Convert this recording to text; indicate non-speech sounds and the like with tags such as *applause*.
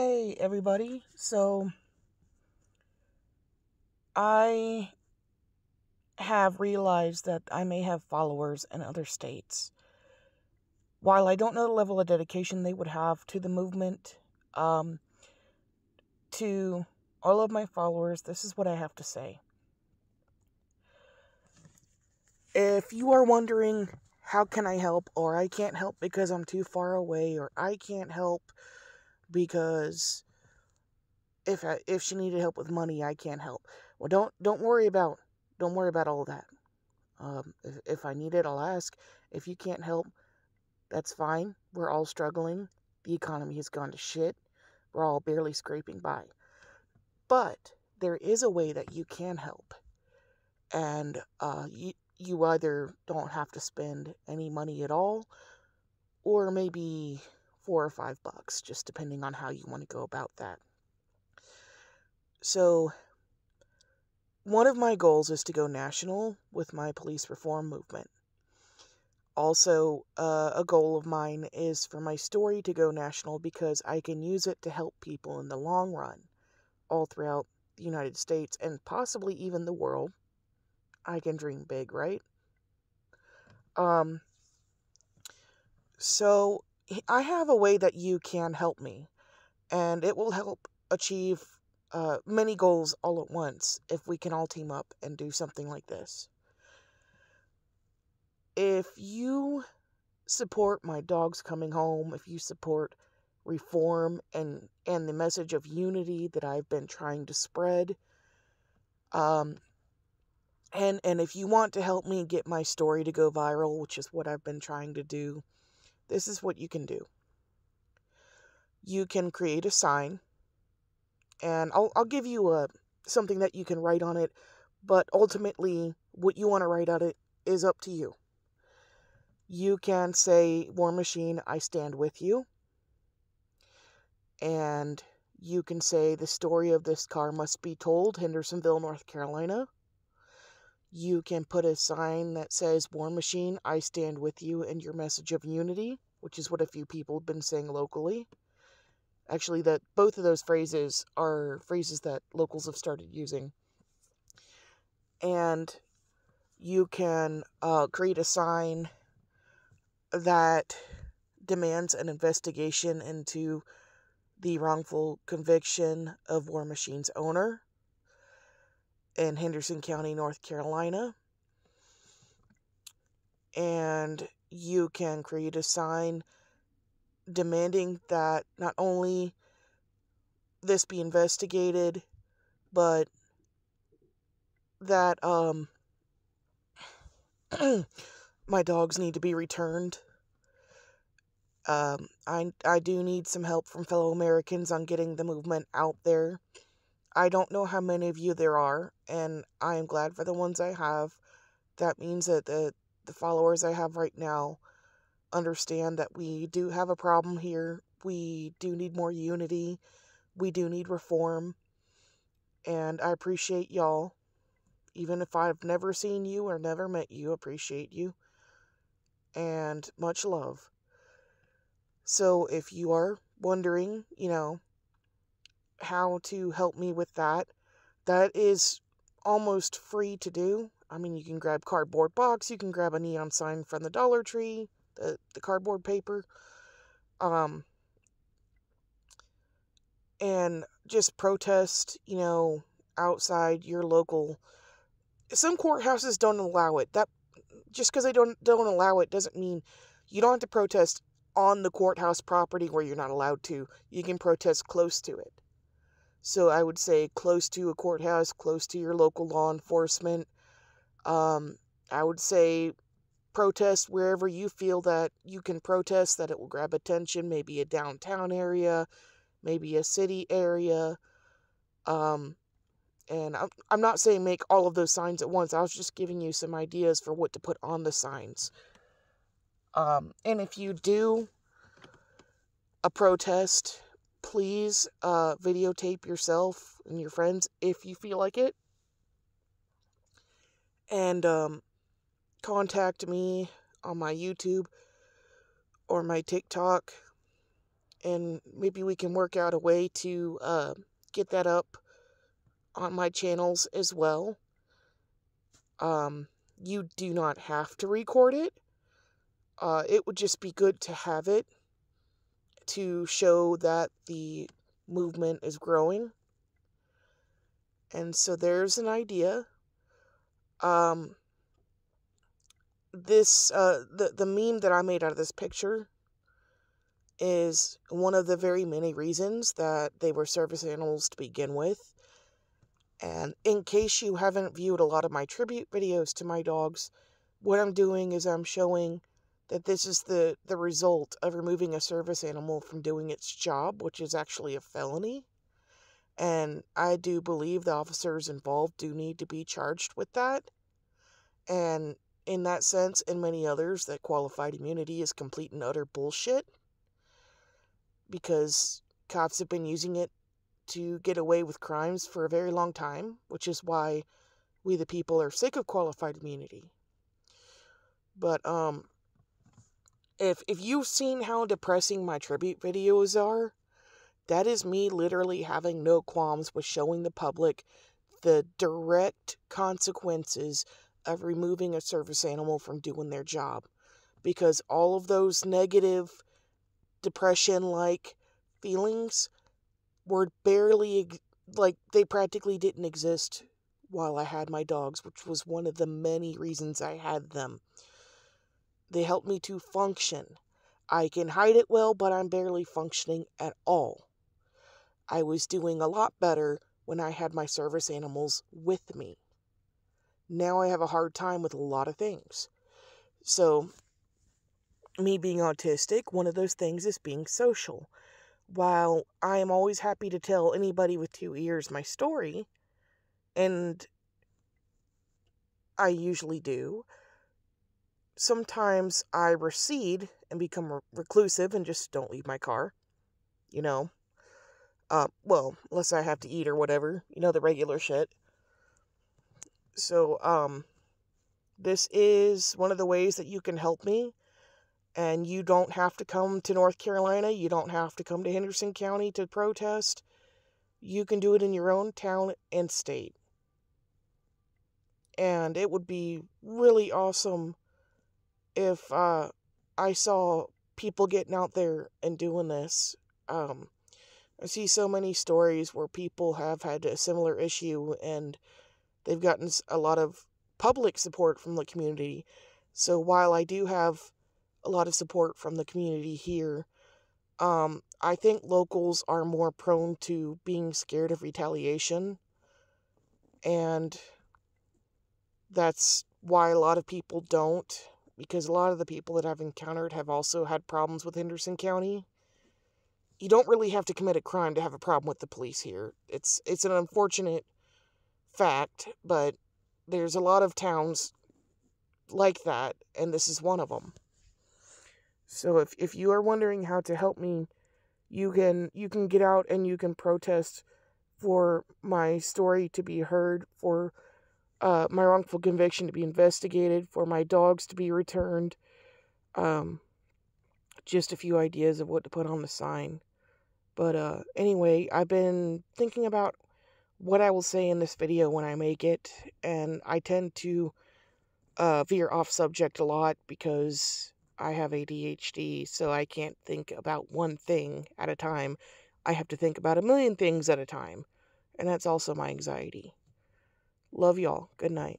Hey, everybody. So, I have realized that I may have followers in other states. While I don't know the level of dedication they would have to the movement, um, to all of my followers, this is what I have to say. If you are wondering, how can I help, or I can't help because I'm too far away, or I can't help because if I, if she needed help with money, I can't help. Well, don't don't worry about don't worry about all that. Um, if, if I need it, I'll ask. If you can't help, that's fine. We're all struggling. The economy has gone to shit. We're all barely scraping by. But there is a way that you can help, and uh, you you either don't have to spend any money at all, or maybe four or five bucks, just depending on how you want to go about that. So, one of my goals is to go national with my police reform movement. Also, uh, a goal of mine is for my story to go national because I can use it to help people in the long run, all throughout the United States and possibly even the world. I can dream big, right? Um, so I have a way that you can help me, and it will help achieve uh, many goals all at once if we can all team up and do something like this. If you support my dogs coming home, if you support reform and and the message of unity that I've been trying to spread, um, and and if you want to help me get my story to go viral, which is what I've been trying to do, this is what you can do. You can create a sign, and I'll, I'll give you a, something that you can write on it, but ultimately, what you want to write on it is up to you. You can say, War Machine, I stand with you. And you can say, The story of this car must be told, Hendersonville, North Carolina. You can put a sign that says, War Machine, I stand with you, and your message of unity, which is what a few people have been saying locally. Actually, that both of those phrases are phrases that locals have started using. And you can uh, create a sign that demands an investigation into the wrongful conviction of War Machine's owner in Henderson County, North Carolina. And you can create a sign demanding that not only this be investigated, but that um *clears throat* my dogs need to be returned. Um, I I do need some help from fellow Americans on getting the movement out there. I don't know how many of you there are, and I am glad for the ones I have. That means that the, the followers I have right now understand that we do have a problem here. We do need more unity. We do need reform. And I appreciate y'all. Even if I've never seen you or never met you, appreciate you. And much love. So if you are wondering, you know, how to help me with that. That is almost free to do. I mean, you can grab cardboard box, you can grab a neon sign from the Dollar Tree, the, the cardboard paper, um, and just protest, you know, outside your local. Some courthouses don't allow it. That just because they don't don't allow it doesn't mean you don't have to protest on the courthouse property where you're not allowed to. You can protest close to it. So I would say close to a courthouse, close to your local law enforcement. Um, I would say protest wherever you feel that you can protest, that it will grab attention, maybe a downtown area, maybe a city area. Um, and I'm, I'm not saying make all of those signs at once. I was just giving you some ideas for what to put on the signs. Um, and if you do a protest, please uh, videotape yourself and your friends if you feel like it. And um, contact me on my YouTube or my TikTok and maybe we can work out a way to uh, get that up on my channels as well. Um, you do not have to record it. Uh, it would just be good to have it to show that the movement is growing. And so there's an idea. Um, this uh, the the meme that I made out of this picture is one of the very many reasons that they were service animals to begin with. And in case you haven't viewed a lot of my tribute videos to my dogs, what I'm doing is I'm showing that this is the, the result of removing a service animal from doing its job, which is actually a felony. And I do believe the officers involved do need to be charged with that. And in that sense, and many others, that qualified immunity is complete and utter bullshit because cops have been using it to get away with crimes for a very long time, which is why we the people are sick of qualified immunity. But um if if you've seen how depressing my tribute videos are, that is me literally having no qualms with showing the public the direct consequences of removing a service animal from doing their job. Because all of those negative depression like feelings were barely like they practically didn't exist while I had my dogs, which was one of the many reasons I had them. They help me to function. I can hide it well, but I'm barely functioning at all. I was doing a lot better when I had my service animals with me. Now I have a hard time with a lot of things. So, me being autistic, one of those things is being social. While I am always happy to tell anybody with two ears my story, and I usually do, sometimes I recede and become reclusive and just don't leave my car. You know? Uh, well, unless I have to eat or whatever. You know, the regular shit. So, um, this is one of the ways that you can help me. And you don't have to come to North Carolina. You don't have to come to Henderson County to protest. You can do it in your own town and state. And it would be really awesome if uh, I saw people getting out there and doing this. Um, I see so many stories where people have had a similar issue and they've gotten a lot of public support from the community. So while I do have a lot of support from the community here, um, I think locals are more prone to being scared of retaliation. And that's why a lot of people don't because a lot of the people that I've encountered have also had problems with Henderson County. You don't really have to commit a crime to have a problem with the police here. It's it's an unfortunate fact, but there's a lot of towns like that, and this is one of them. So if if you are wondering how to help me, you can you can get out and you can protest for my story to be heard for uh, my wrongful conviction to be investigated, for my dogs to be returned. Um, just a few ideas of what to put on the sign. But uh, anyway, I've been thinking about what I will say in this video when I make it, and I tend to uh, veer off subject a lot because I have ADHD, so I can't think about one thing at a time. I have to think about a million things at a time, and that's also my anxiety. Love y'all. Good night.